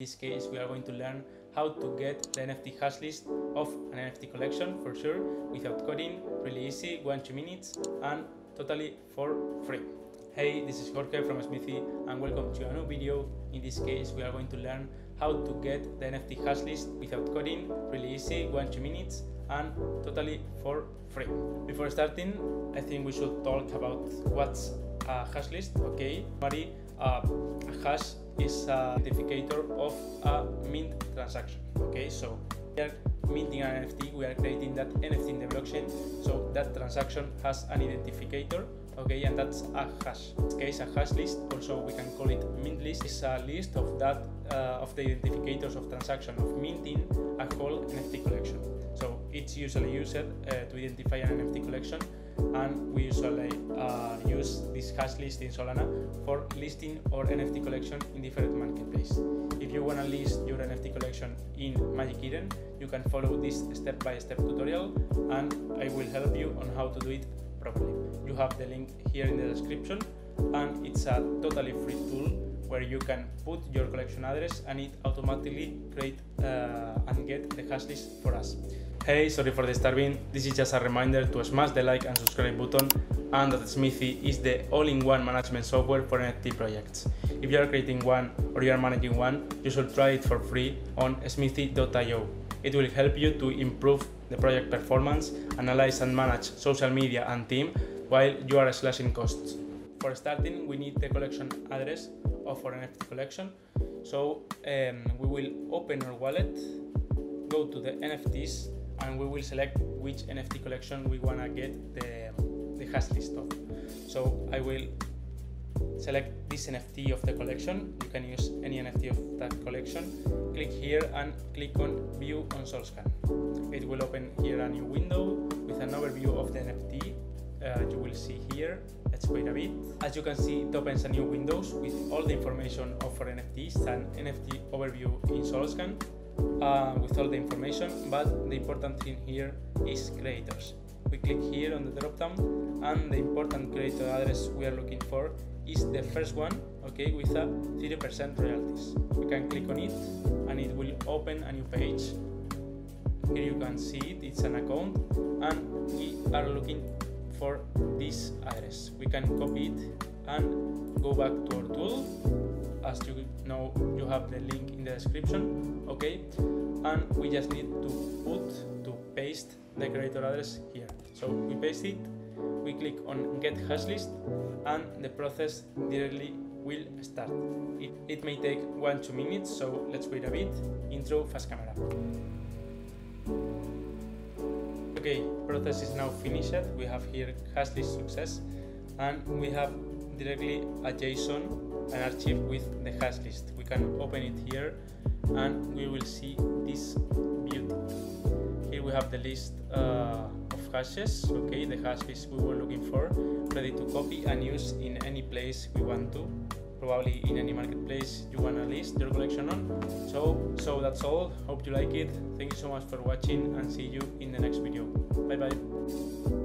In this case, we are going to learn how to get the NFT hash list of an NFT collection for sure, without coding, really easy, one two minutes, and totally for free. Hey, this is Jorge from Smithii, and welcome to a new video. In this case, we are going to learn how to get the NFT hash list without coding, really easy, one two minutes, and totally for free. Before starting, I think we should talk about what's a hash list. Okay, Mari, uh, a hash is a identifier of a mint transaction. Okay, so we are minting an NFT, we are creating that NFT in the blockchain, so that transaction has an identifier. Okay, and that's a hash. In this case, a hash list, also we can call it mint list, is a list of that uh, of the identifiers of transaction of minting a whole NFT collection. So it's usually used uh, to identify an NFT collection and we usually uh, use this hash list in Solana for listing our NFT collection in different marketplaces. If you want to list your NFT collection in Magic Eden, you can follow this step-by-step tutorial and I will help you on how to do it properly. You have the link here in the description and it's a totally free tool where you can put your collection address and it automatically create uh, and get the hash list for us. Hey, sorry for disturbing. This is just a reminder to smash the like and subscribe button and that Smithii is the all-in-one management software for NFT projects. If you are creating one or you are managing one, you should try it for free on smithii.io. It will help you to improve the project performance, analyze and manage social media and team while you are slashing costs. For starting, we need the collection address of our NFT collection. So um, we will open our wallet, go to the NFTs and we will select which NFT collection we want to get the, the hash list of. So I will select this NFT of the collection. You can use any NFT of that collection. Click here and click on View on SolScan. It will open here a new window with an overview of the NFT. Uh, you will see here. Let's wait a bit. As you can see, it opens a new window with all the information of our NFTs and NFT overview in SolScan uh, with all the information, but the important thing here is creators. We click here on the drop down, and the important creator address we are looking for is the first one, okay, with a 0% royalties. We can click on it, and it will open a new page. Here you can see it, it's an account, and we are looking for this address. We can copy it and go back to our tool as you know you have the link in the description okay? And we just need to put to paste the creator address here. So we paste it we click on get hash list and the process directly will start. It, it may take one two minutes so let's wait a bit. Intro fast camera. Okay process is now finished. We have here hash list success and we have directly a json an archive with the hash list. We can open it here and we will see this beauty. Here we have the list uh, of hashes, okay, the hash list we were looking for, ready to copy and use in any place we want to. Probably in any marketplace you want to list your collection on. So, so that's all. Hope you like it. Thank you so much for watching and see you in the next video. Bye bye.